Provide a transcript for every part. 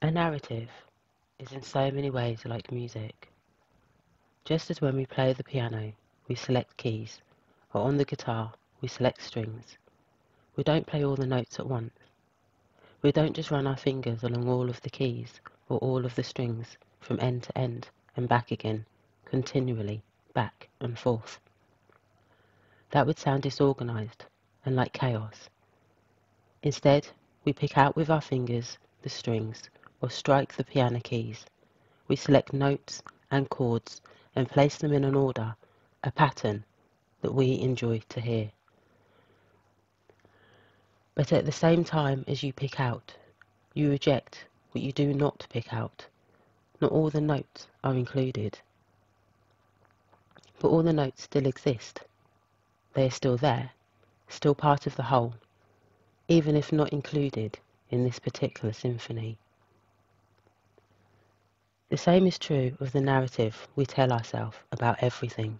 A narrative is in so many ways like music. Just as when we play the piano, we select keys, or on the guitar, we select strings. We don't play all the notes at once. We don't just run our fingers along all of the keys or all of the strings from end to end and back again, continually, back and forth. That would sound disorganized and like chaos. Instead, we pick out with our fingers the strings or strike the piano keys. We select notes and chords and place them in an order, a pattern that we enjoy to hear. But at the same time as you pick out, you reject what you do not pick out. Not all the notes are included. But all the notes still exist. They are still there, still part of the whole, even if not included in this particular symphony. The same is true of the narrative we tell ourselves about everything.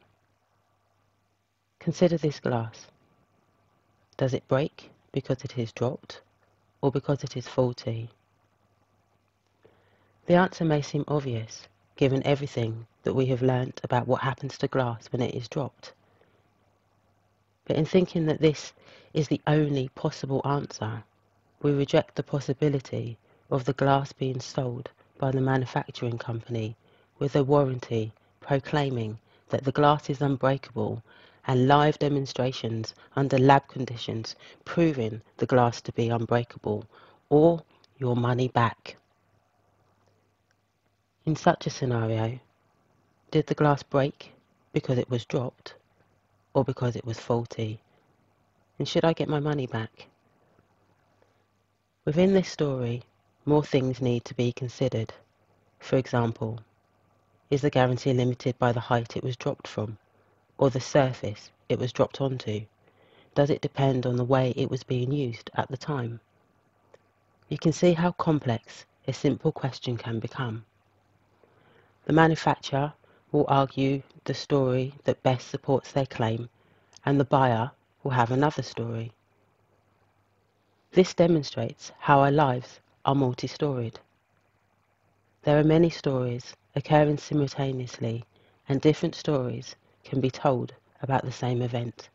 Consider this glass. Does it break because it is dropped or because it is faulty? The answer may seem obvious given everything that we have learnt about what happens to glass when it is dropped. But in thinking that this is the only possible answer, we reject the possibility of the glass being sold by the manufacturing company with a warranty proclaiming that the glass is unbreakable and live demonstrations under lab conditions proving the glass to be unbreakable or your money back. In such a scenario, did the glass break because it was dropped or because it was faulty? And should I get my money back? Within this story, more things need to be considered. For example, is the guarantee limited by the height it was dropped from, or the surface it was dropped onto? Does it depend on the way it was being used at the time? You can see how complex a simple question can become. The manufacturer will argue the story that best supports their claim, and the buyer will have another story. This demonstrates how our lives are multi-storied. There are many stories occurring simultaneously and different stories can be told about the same event.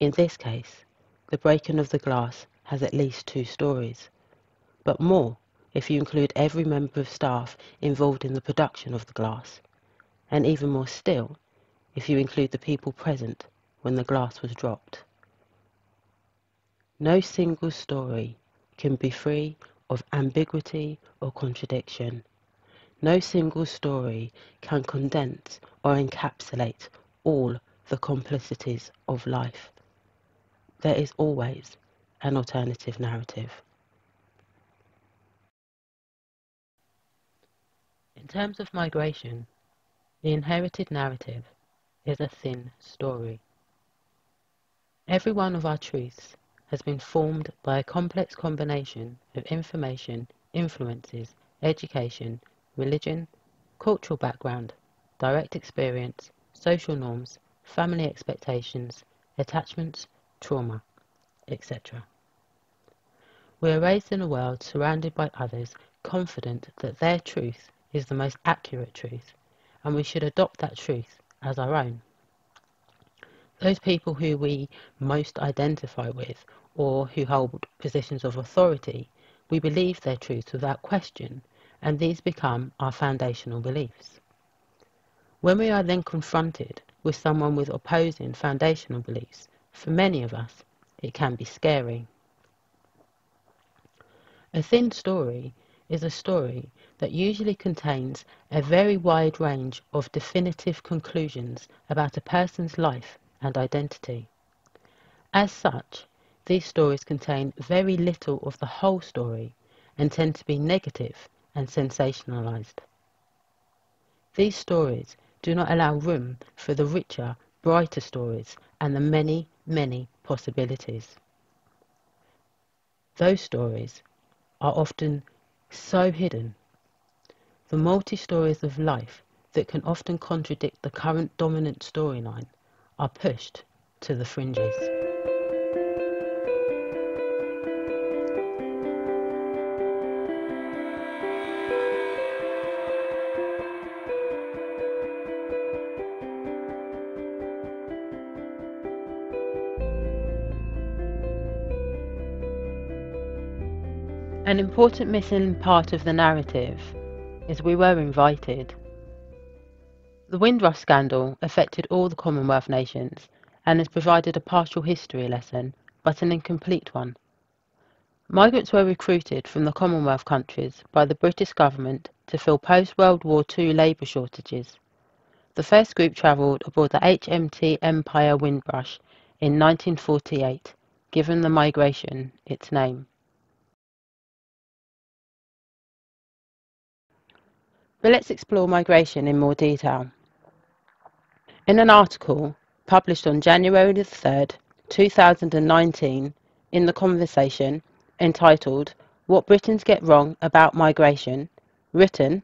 In this case, the breaking of the glass has at least two stories, but more if you include every member of staff involved in the production of the glass, and even more still if you include the people present when the glass was dropped. No single story can be free of ambiguity or contradiction. No single story can condense or encapsulate all the complexities of life. There is always an alternative narrative. In terms of migration, the inherited narrative is a thin story. Every one of our truths has been formed by a complex combination of information, influences, education, religion, cultural background, direct experience, social norms, family expectations, attachments, trauma, etc. We are raised in a world surrounded by others confident that their truth is the most accurate truth, and we should adopt that truth as our own. Those people who we most identify with or who hold positions of authority, we believe their truths without question, and these become our foundational beliefs. When we are then confronted with someone with opposing foundational beliefs, for many of us, it can be scary. A thin story is a story that usually contains a very wide range of definitive conclusions about a person's life and identity. As such, these stories contain very little of the whole story and tend to be negative and sensationalized. These stories do not allow room for the richer, brighter stories and the many, many possibilities. Those stories are often so hidden. The multi-stories of life that can often contradict the current dominant storyline are pushed to the fringes. An important missing part of the narrative is we were invited. The Windrush scandal affected all the Commonwealth nations and has provided a partial history lesson, but an incomplete one. Migrants were recruited from the Commonwealth countries by the British government to fill post-World War II labour shortages. The first group travelled aboard the HMT Empire Windrush in 1948, giving the migration its name. But let's explore migration in more detail. In an article published on January 3, 2019, in The Conversation, entitled What Britons Get Wrong About Migration, written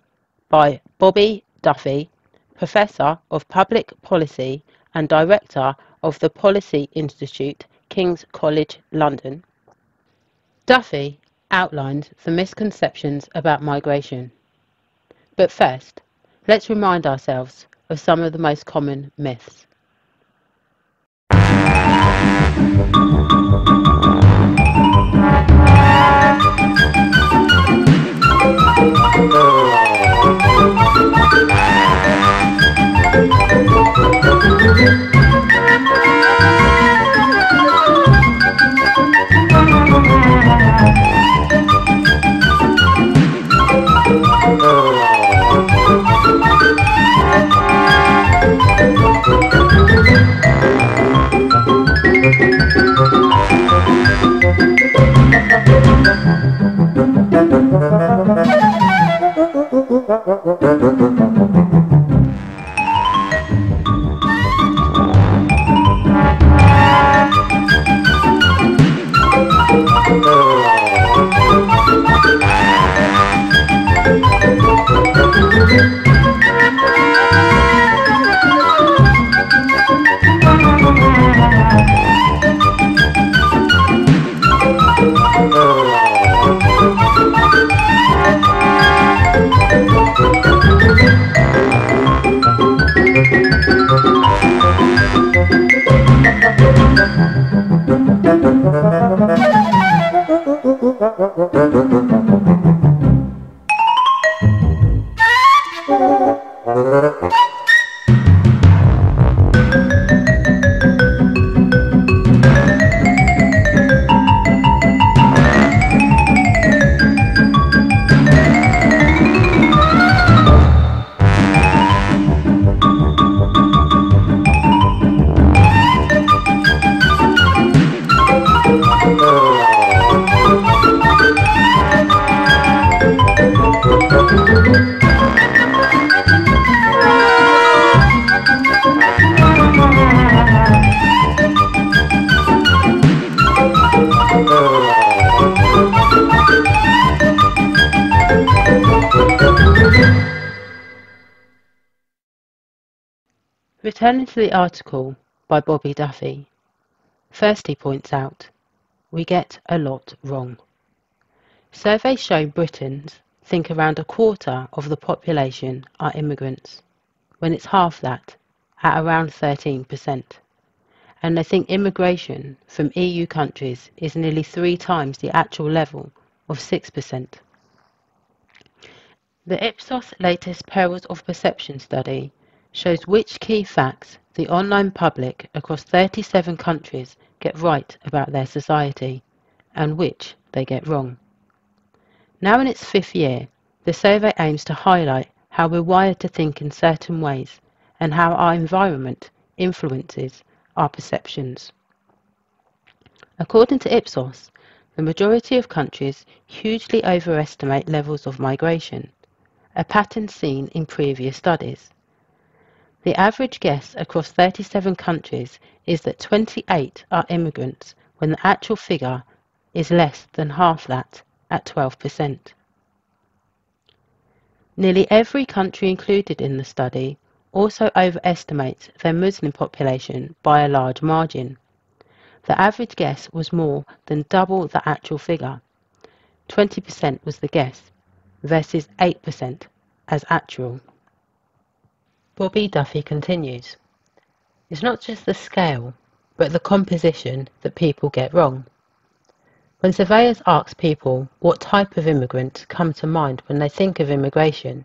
by Bobby Duffy, Professor of Public Policy and Director of the Policy Institute, King's College London. Duffy outlined the misconceptions about migration. But first, let's remind ourselves of some of the most common myths. Oh. Gracias. Returning to the article by Bobby Duffy, first he points out, we get a lot wrong. Surveys show Britons think around a quarter of the population are immigrants, when it's half that, at around 13%. And they think immigration from EU countries is nearly three times the actual level of 6%. The Ipsos latest Perils of Perception study shows which key facts the online public across 37 countries get right about their society and which they get wrong. Now in its fifth year, the survey aims to highlight how we're wired to think in certain ways and how our environment influences our perceptions. According to Ipsos, the majority of countries hugely overestimate levels of migration, a pattern seen in previous studies. The average guess across 37 countries is that 28 are immigrants when the actual figure is less than half that at 12%. Nearly every country included in the study also overestimates their Muslim population by a large margin. The average guess was more than double the actual figure. 20% was the guess versus 8% as actual. Bobby Duffy continues, It's not just the scale, but the composition that people get wrong. When surveyors ask people what type of immigrant come to mind when they think of immigration,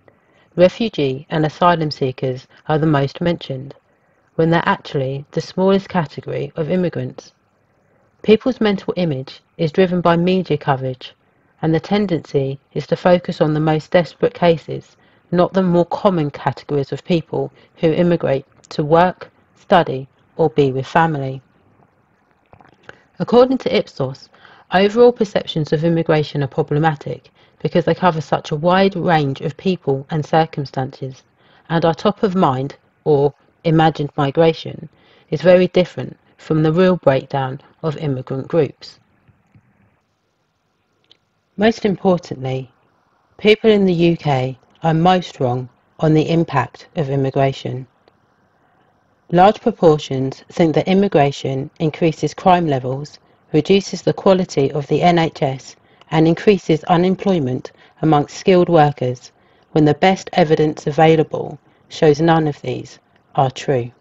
refugee and asylum seekers are the most mentioned, when they're actually the smallest category of immigrants. People's mental image is driven by media coverage, and the tendency is to focus on the most desperate cases, not the more common categories of people who immigrate to work, study, or be with family. According to Ipsos, overall perceptions of immigration are problematic because they cover such a wide range of people and circumstances, and our top of mind, or imagined migration, is very different from the real breakdown of immigrant groups. Most importantly, people in the UK are most wrong on the impact of immigration. Large proportions think that immigration increases crime levels, reduces the quality of the NHS and increases unemployment amongst skilled workers when the best evidence available shows none of these are true.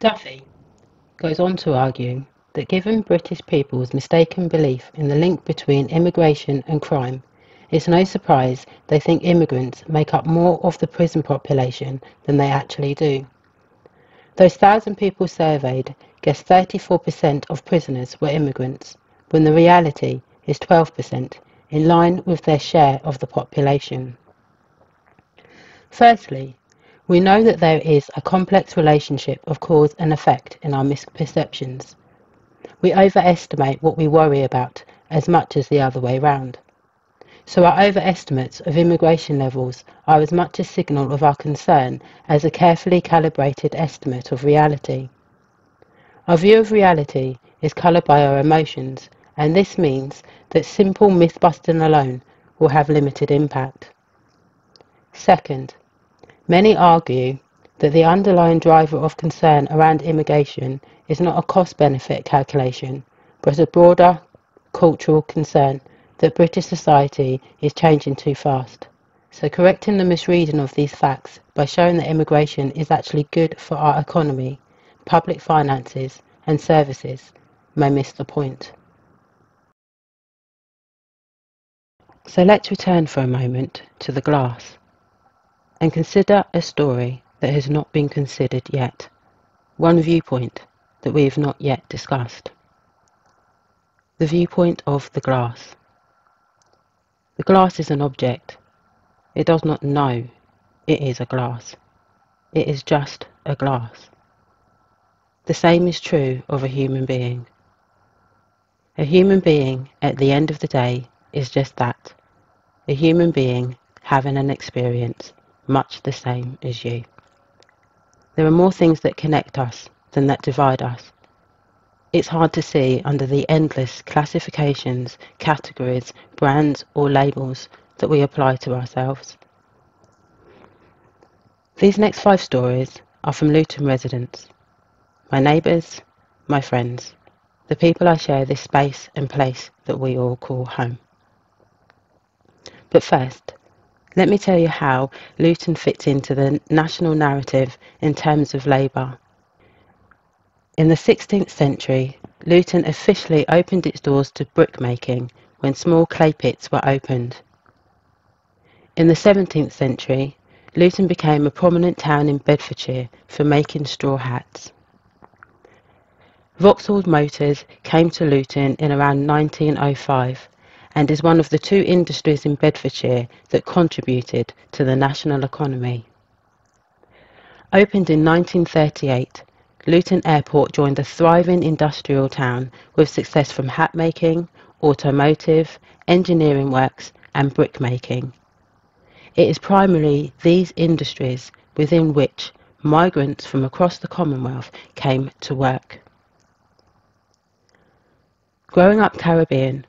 Duffy goes on to argue that given British people's mistaken belief in the link between immigration and crime, it's no surprise they think immigrants make up more of the prison population than they actually do. Those thousand people surveyed guessed 34% of prisoners were immigrants, when the reality is 12%, in line with their share of the population. Firstly, we know that there is a complex relationship of cause and effect in our misperceptions. We overestimate what we worry about as much as the other way round. So our overestimates of immigration levels are as much a signal of our concern as a carefully calibrated estimate of reality. Our view of reality is coloured by our emotions, and this means that simple myth busting alone will have limited impact. Second, Many argue that the underlying driver of concern around immigration is not a cost-benefit calculation, but a broader cultural concern that British society is changing too fast. So correcting the misreading of these facts by showing that immigration is actually good for our economy, public finances and services may miss the point. So let's return for a moment to the glass and consider a story that has not been considered yet, one viewpoint that we have not yet discussed. The viewpoint of the glass. The glass is an object. It does not know it is a glass. It is just a glass. The same is true of a human being. A human being, at the end of the day, is just that, a human being having an experience much the same as you. There are more things that connect us than that divide us. It's hard to see under the endless classifications, categories, brands or labels that we apply to ourselves. These next five stories are from Luton residents, my neighbours, my friends, the people I share this space and place that we all call home. But first, let me tell you how Luton fits into the national narrative in terms of labour. In the 16th century, Luton officially opened its doors to brickmaking when small clay pits were opened. In the 17th century, Luton became a prominent town in Bedfordshire for making straw hats. Vauxhall Motors came to Luton in around 1905 and is one of the two industries in Bedfordshire that contributed to the national economy. Opened in 1938, Luton Airport joined a thriving industrial town with success from hat making, automotive, engineering works and brickmaking. It is primarily these industries within which migrants from across the Commonwealth came to work. Growing up Caribbean,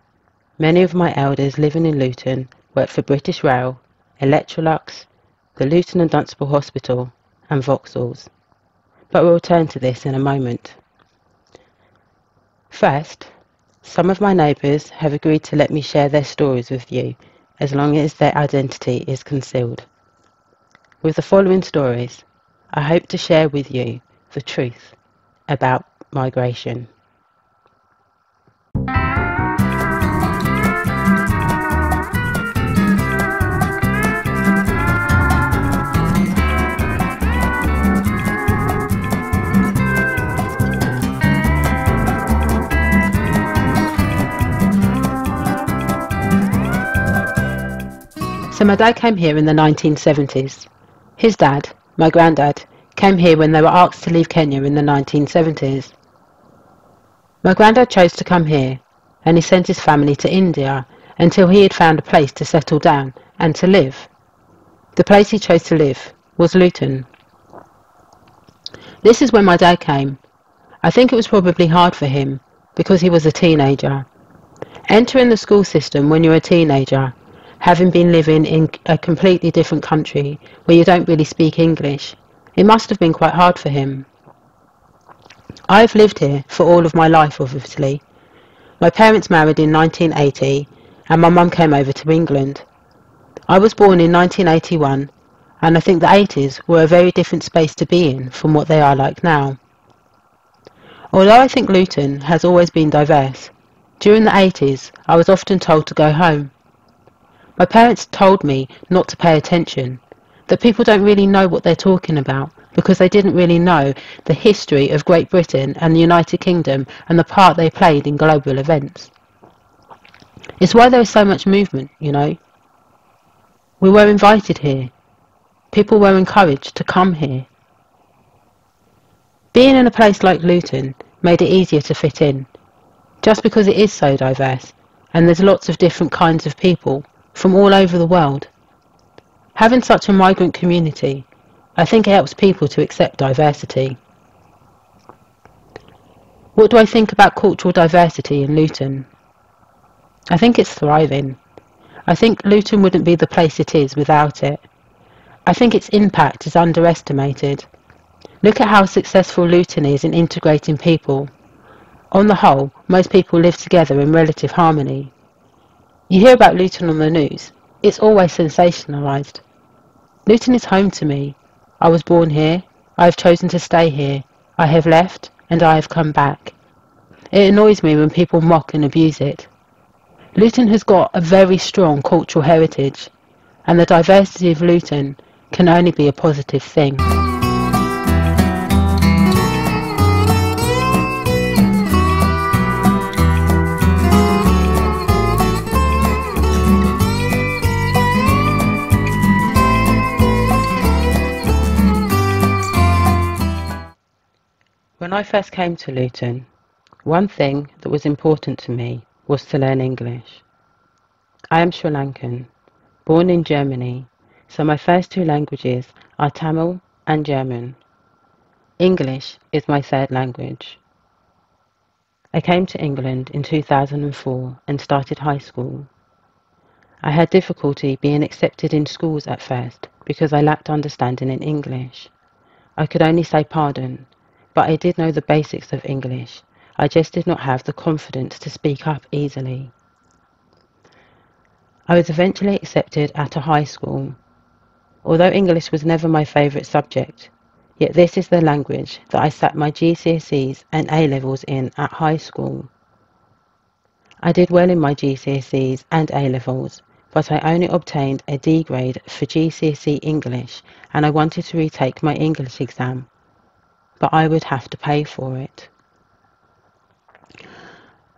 Many of my elders living in Luton worked for British Rail, Electrolux, the Luton and Dunstable Hospital and Vauxhalls. But we'll return to this in a moment. First, some of my neighbours have agreed to let me share their stories with you as long as their identity is concealed. With the following stories, I hope to share with you the truth about migration. So my dad came here in the 1970s. His dad, my granddad, came here when they were asked to leave Kenya in the 1970s. My granddad chose to come here and he sent his family to India until he had found a place to settle down and to live. The place he chose to live was Luton. This is when my dad came. I think it was probably hard for him because he was a teenager. Entering the school system when you're a teenager having been living in a completely different country where you don't really speak English. It must have been quite hard for him. I've lived here for all of my life, obviously. My parents married in 1980 and my mum came over to England. I was born in 1981 and I think the 80s were a very different space to be in from what they are like now. Although I think Luton has always been diverse, during the 80s I was often told to go home. My parents told me not to pay attention, that people don't really know what they're talking about because they didn't really know the history of Great Britain and the United Kingdom and the part they played in global events. It's why there is so much movement, you know. We were invited here. People were encouraged to come here. Being in a place like Luton made it easier to fit in, just because it is so diverse and there's lots of different kinds of people from all over the world. Having such a migrant community, I think it helps people to accept diversity. What do I think about cultural diversity in Luton? I think it's thriving. I think Luton wouldn't be the place it is without it. I think its impact is underestimated. Look at how successful Luton is in integrating people. On the whole, most people live together in relative harmony. You hear about Luton on the news. It's always sensationalised. Luton is home to me. I was born here. I have chosen to stay here. I have left, and I have come back. It annoys me when people mock and abuse it. Luton has got a very strong cultural heritage, and the diversity of Luton can only be a positive thing. When I first came to Luton, one thing that was important to me was to learn English. I am Sri Lankan, born in Germany, so my first two languages are Tamil and German. English is my third language. I came to England in 2004 and started high school. I had difficulty being accepted in schools at first because I lacked understanding in English. I could only say pardon, but I did know the basics of English I just did not have the confidence to speak up easily. I was eventually accepted at a high school. Although English was never my favourite subject, yet this is the language that I sat my GCSEs and A-levels in at high school. I did well in my GCSEs and A-levels, but I only obtained a D grade for GCSE English and I wanted to retake my English exam, but I would have to pay for it.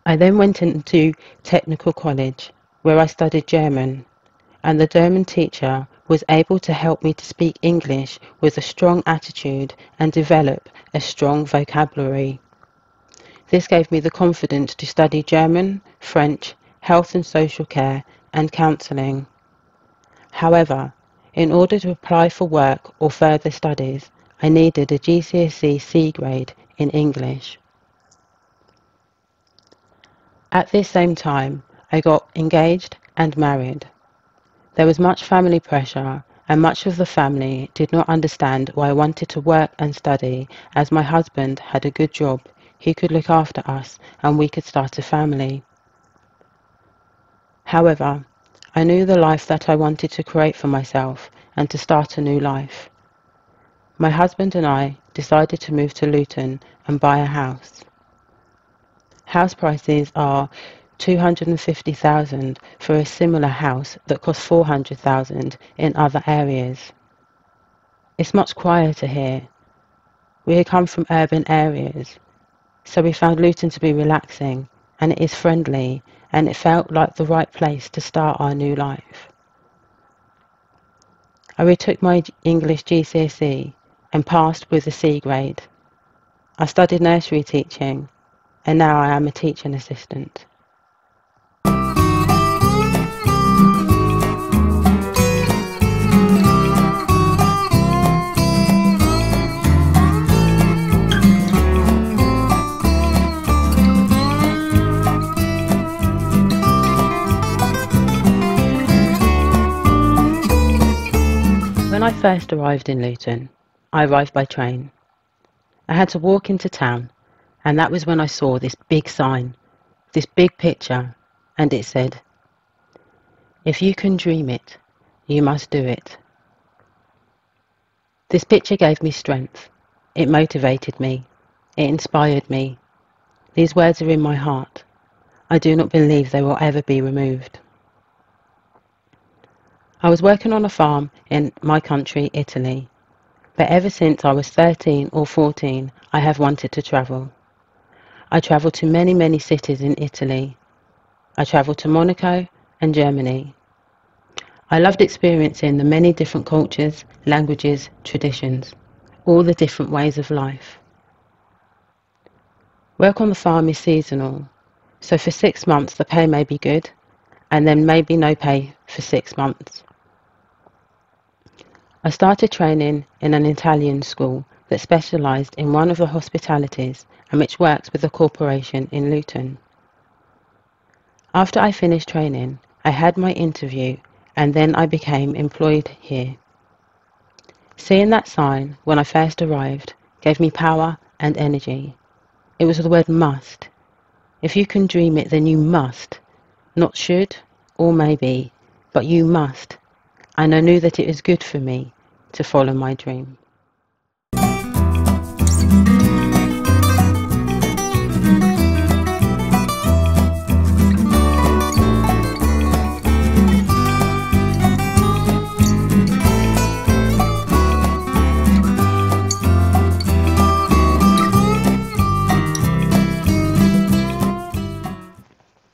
I then went into technical college where I studied German and the German teacher was able to help me to speak English with a strong attitude and develop a strong vocabulary. This gave me the confidence to study German, French, health and social care and counselling. However, in order to apply for work or further studies, I needed a GCSE C grade in English. At this same time, I got engaged and married. There was much family pressure, and much of the family did not understand why I wanted to work and study, as my husband had a good job, he could look after us, and we could start a family. However, I knew the life that I wanted to create for myself and to start a new life. My husband and I decided to move to Luton and buy a house. House prices are 250,000 for a similar house that costs 400,000 in other areas. It's much quieter here. We had come from urban areas, so we found Luton to be relaxing and it is friendly and it felt like the right place to start our new life. I retook my English GCSE and passed with a C grade. I studied nursery teaching and now I am a teaching assistant. When I first arrived in Luton, I arrived by train. I had to walk into town and that was when I saw this big sign, this big picture, and it said, If you can dream it, you must do it. This picture gave me strength. It motivated me. It inspired me. These words are in my heart. I do not believe they will ever be removed. I was working on a farm in my country, Italy, but ever since I was 13 or 14, I have wanted to travel. I travelled to many, many cities in Italy. I travelled to Monaco and Germany. I loved experiencing the many different cultures, languages, traditions, all the different ways of life. Work on the farm is seasonal, so for six months the pay may be good, and then maybe no pay for six months. I started training in an Italian school that specialised in one of the hospitalities and which works with a corporation in Luton. After I finished training, I had my interview and then I became employed here. Seeing that sign when I first arrived gave me power and energy. It was the word must. If you can dream it, then you must. Not should or maybe, but you must. And I knew that it was good for me to follow my dream.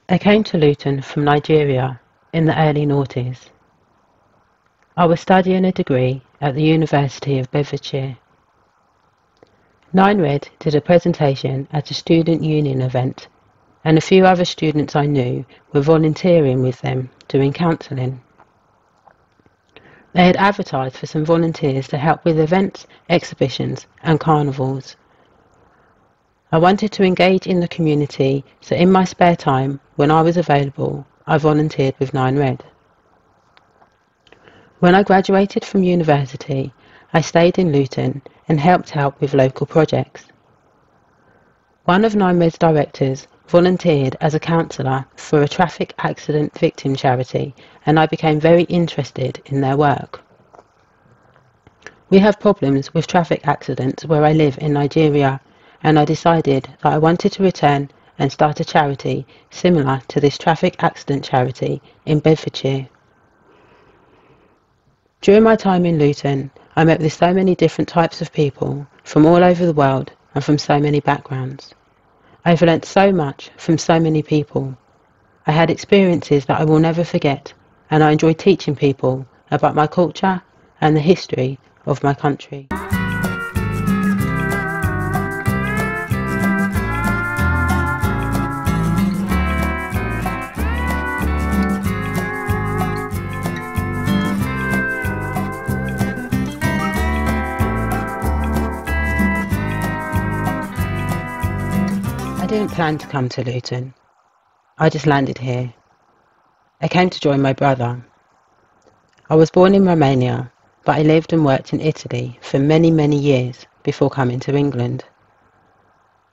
I came to Luton from Nigeria in the early noughties. I was studying a degree at the University of Bedfordshire. Nine Red did a presentation at a student union event and a few other students I knew were volunteering with them doing counselling. They had advertised for some volunteers to help with events, exhibitions and carnivals. I wanted to engage in the community, so in my spare time, when I was available, I volunteered with Nine Red. When I graduated from university, I stayed in Luton and helped out with local projects. One of Nine Red's directors volunteered as a counsellor for a traffic accident victim charity and I became very interested in their work. We have problems with traffic accidents where I live in Nigeria and I decided that I wanted to return and start a charity similar to this traffic accident charity in Bedfordshire. During my time in Luton, I met with so many different types of people from all over the world and from so many backgrounds. I've learnt so much from so many people. I had experiences that I will never forget and I enjoy teaching people about my culture and the history of my country. I didn't plan to come to Luton. I just landed here. I came to join my brother. I was born in Romania, but I lived and worked in Italy for many, many years before coming to England.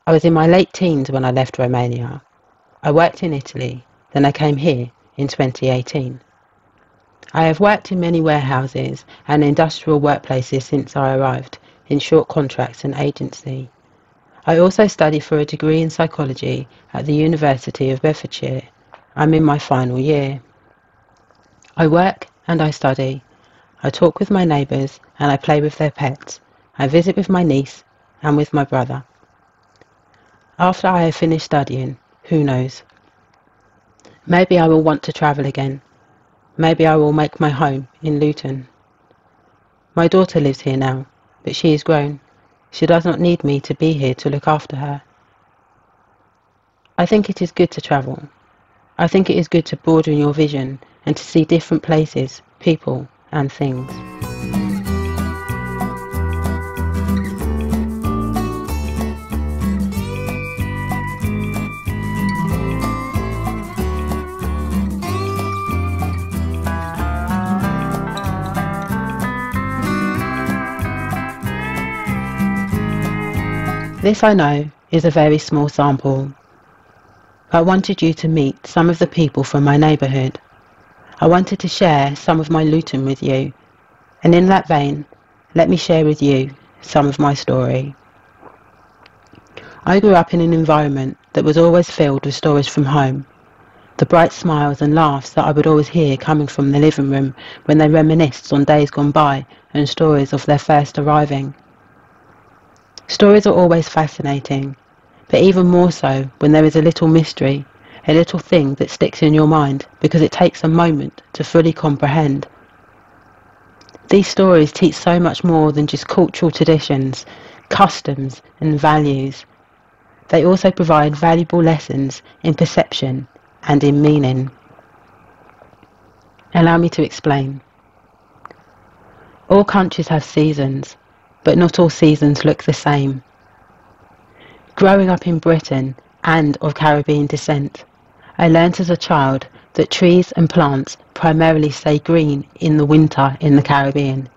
I was in my late teens when I left Romania. I worked in Italy, then I came here in 2018. I have worked in many warehouses and industrial workplaces since I arrived, in short contracts and agency. I also study for a degree in psychology at the University of Bedfordshire. I'm in my final year. I work and I study. I talk with my neighbours and I play with their pets. I visit with my niece and with my brother. After I have finished studying, who knows? Maybe I will want to travel again. Maybe I will make my home in Luton. My daughter lives here now, but she is grown. She does not need me to be here to look after her. I think it is good to travel. I think it is good to broaden your vision and to see different places, people and things. This I know is a very small sample. I wanted you to meet some of the people from my neighbourhood. I wanted to share some of my Luton with you, and in that vein, let me share with you some of my story. I grew up in an environment that was always filled with stories from home. The bright smiles and laughs that I would always hear coming from the living room when they reminisced on days gone by and stories of their first arriving. Stories are always fascinating, but even more so when there is a little mystery, a little thing that sticks in your mind because it takes a moment to fully comprehend. These stories teach so much more than just cultural traditions, customs and values. They also provide valuable lessons in perception and in meaning. Allow me to explain. All countries have seasons, but not all seasons look the same. Growing up in Britain and of Caribbean descent, I learnt as a child that trees and plants primarily stay green in the winter in the Caribbean,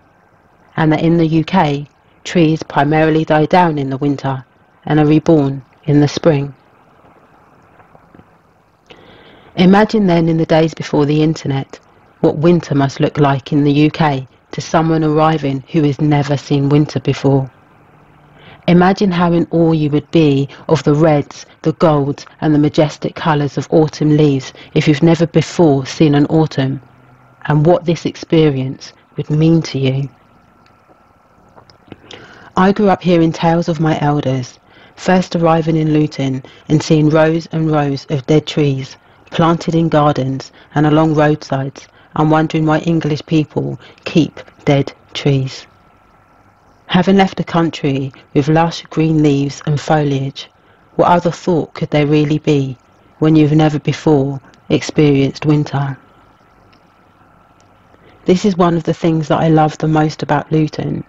and that in the UK, trees primarily die down in the winter and are reborn in the spring. Imagine then in the days before the internet what winter must look like in the UK to someone arriving who has never seen winter before. Imagine how in awe you would be of the reds, the golds and the majestic colours of autumn leaves if you've never before seen an autumn and what this experience would mean to you. I grew up hearing tales of my elders, first arriving in Luton and seeing rows and rows of dead trees planted in gardens and along roadsides and wondering why English people keep dead trees. Having left a country with lush green leaves and foliage, what other thought could there really be when you've never before experienced winter? This is one of the things that I love the most about Luton.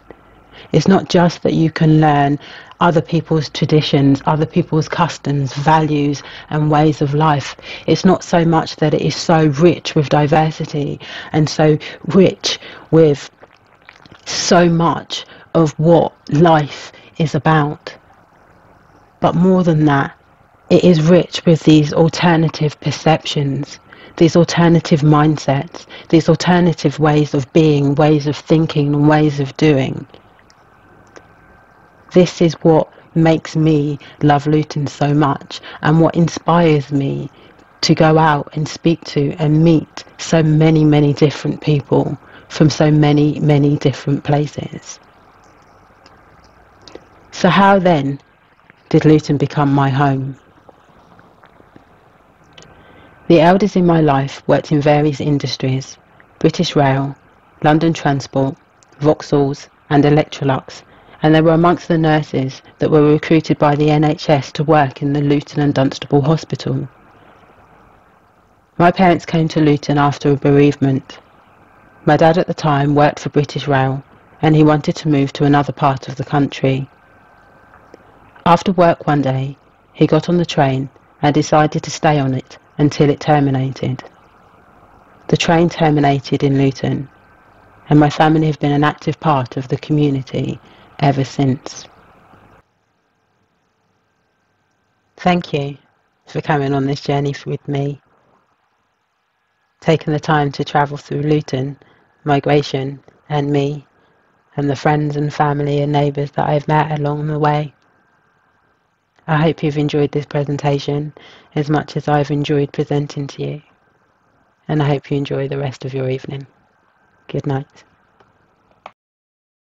It's not just that you can learn other people's traditions, other people's customs, values, and ways of life. It's not so much that it is so rich with diversity and so rich with so much of what life is about. But more than that, it is rich with these alternative perceptions, these alternative mindsets, these alternative ways of being, ways of thinking, and ways of doing. This is what makes me love Luton so much and what inspires me to go out and speak to and meet so many, many different people from so many, many different places. So how then did Luton become my home? The elders in my life worked in various industries, British Rail, London Transport, Vauxhalls and Electrolux and they were amongst the nurses that were recruited by the NHS to work in the Luton and Dunstable Hospital. My parents came to Luton after a bereavement. My dad at the time worked for British Rail and he wanted to move to another part of the country. After work one day, he got on the train and decided to stay on it until it terminated. The train terminated in Luton and my family have been an active part of the community ever since. Thank you for coming on this journey with me, taking the time to travel through Luton, migration, and me, and the friends and family and neighbours that I've met along the way. I hope you've enjoyed this presentation as much as I've enjoyed presenting to you, and I hope you enjoy the rest of your evening. Good night.